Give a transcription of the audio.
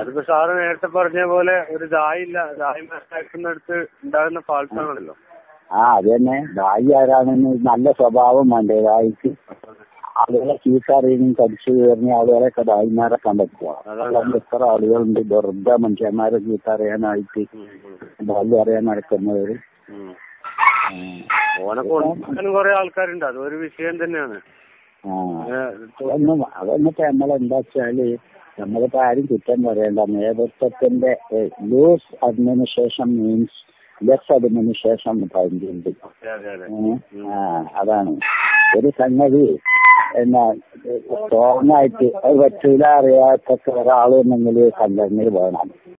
അതിപ്പോ സാറ് നേരത്തെ പറഞ്ഞ പോലെ ഒരു ദായില്ല ദായി മനസ്സിലാക്കുന്നിടത്ത് ഉണ്ടാകുന്ന ഫാൾസാണല്ലോ ആ അത് തന്നെ. ദായി ആരാണെന്ന് നല്ല സ്വഭാവം വേണ്ടേ ദായിക്ക്? ആളുകളെ ചീത്ത അറിയുന്ന കടിച്ചു കയറിഞ്ഞ ആളുകളെയൊക്കെ ദായിമാരെ കണ്ടെത്തുക. അതുകൊണ്ട് എത്ര ആളുകളുണ്ട്. വെറുതെ മനുഷ്യന്മാരെ ചീത്ത അറിയാനായിട്ട് ബാല്യം അറിയാൻ നടക്കുന്നവര്. ഓനെ കുറെ ആൾക്കാരുണ്ട്. അതൊരു വിഷയം തന്നെയാണ്. അതൊന്നും അതൊന്നിപ്പോ നമ്മളെന്താ വെച്ചാൽ നമ്മളിപ്പോ ആരും കുറ്റം പറയണ്ട. നേതൃത്വത്തിന്റെ loose administration means less administration പറഞ്ഞിട്ടുണ്ട്? അതാണ്. ഒരു സംഗതി എന്നാ സ്ട്രോങ് ആയിട്ട് അത് പറ്റൂല അറിയാത്ത ഒരാളുണ്ടെങ്കിൽ സംഘടനയിൽ വേണം.